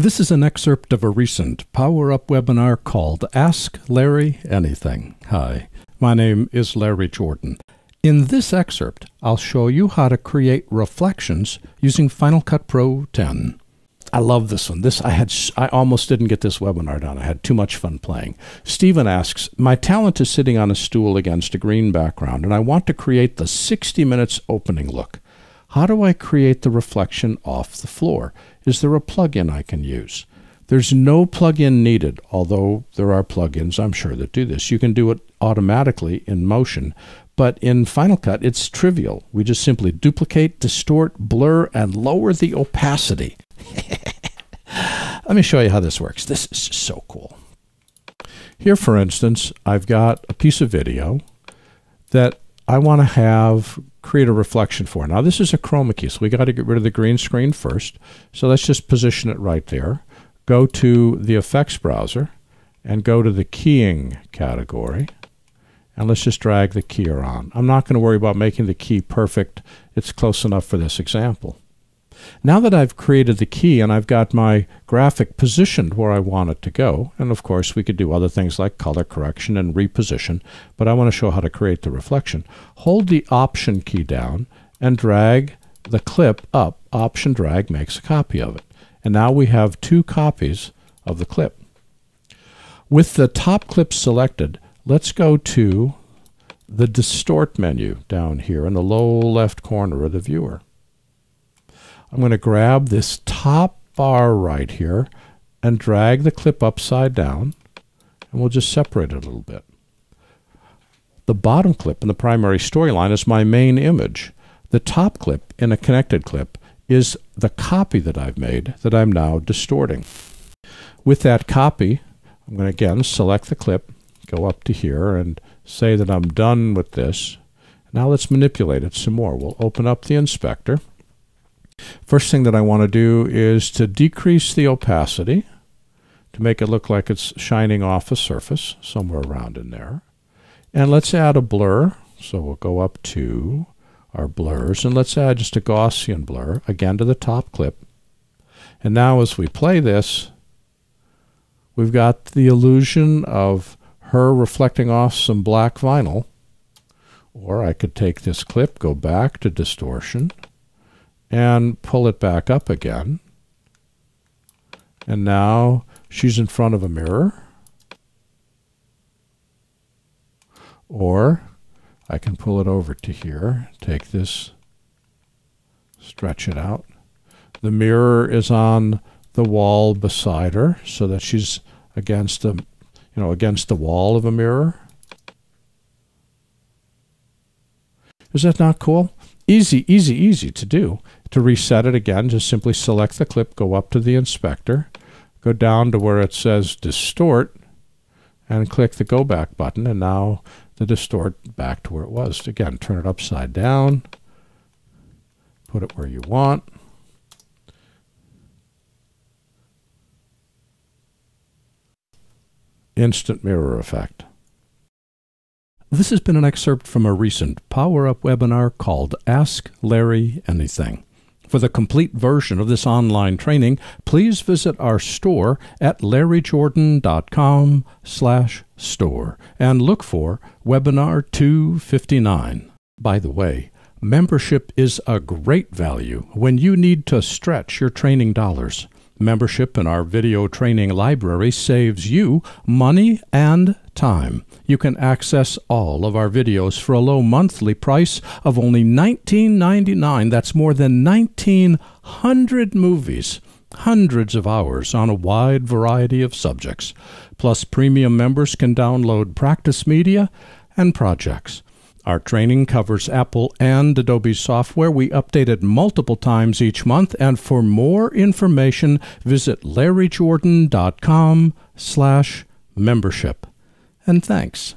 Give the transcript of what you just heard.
This is an excerpt of a recent Power Up webinar called Ask Larry Anything. Hi, my name is Larry Jordan. In this excerpt, I'll show you how to create reflections using Final Cut Pro 10. I love this one. This I had I almost didn't get this webinar done. I had too much fun playing. Stephen asks, "My talent is sitting on a stool against a green background and I want to create the 60 minutes opening look. How do I create the reflection off the floor? Is there a plugin I can use? There's no plugin needed, although there are plugins, I'm sure, that do this. You can do it automatically in Motion, but in Final Cut, it's trivial. We just simply duplicate, distort, blur, and lower the opacity. Let me show you how this works. This is so cool. Here, for instance, I've got a piece of video that I want to have create a reflection for. Now this is a chroma key, so we got to get rid of the green screen first. So let's just position it right there. Go to the effects browser and go to the keying category. And let's just drag the keyer on. I'm not going to worry about making the key perfect. It's close enough for this example. Now that I've created the key and I've got my graphic positioned where I want it to go, and of course we could do other things like color correction and reposition, but I want to show how to create the reflection. Hold the Option key down and drag the clip up. Option drag makes a copy of it. And now we have two copies of the clip. With the top clip selected, let's go to the Distort menu down here in the low left corner of the viewer. I'm going to grab this top bar right here and drag the clip upside down and we'll just separate it a little bit. The bottom clip in the primary storyline is my main image. The top clip in a connected clip is the copy that I've made that I'm now distorting. With that copy, I'm going to again select the clip, go up to here and say that I'm done with this. Now let's manipulate it some more. We'll open up the inspector. First thing that I want to do is to decrease the opacity to make it look like it's shining off a surface somewhere around in there. And let's add a blur. So we'll go up to our blurs and let's add just a Gaussian blur again to the top clip. And now as we play this, we've got the illusion of her reflecting off some black vinyl. Or I could take this clip, go back to distortion, and pull it back up again. And now she's in front of a mirror. Or I can pull it over to here, take this, stretch it out. The mirror is on the wall beside her so that she's against the you know against the wall of a mirror. Is that not cool? Easy, easy, easy to do. To reset it again, just simply select the clip, go up to the inspector, go down to where it says distort, and click the go back button, and now the distort back to where it was. Again, turn it upside down, put it where you want. Instant mirror effect. This has been an excerpt from a recent Power Up webinar called Ask Larry Anything. For the complete version of this online training, please visit our store at larryjordan.com slash store and look for webinar 259. By the way, membership is a great value when you need to stretch your training dollars. Membership in our video training library saves you money and time. You can access all of our videos for a low monthly price of only $19.99. That's more than 1,900 movies, hundreds of hours on a wide variety of subjects. Plus, premium members can download practice media and projects. Our training covers Apple and Adobe software. We update it multiple times each month, and for more information, visit larryjordan.com slash membership. And thanks.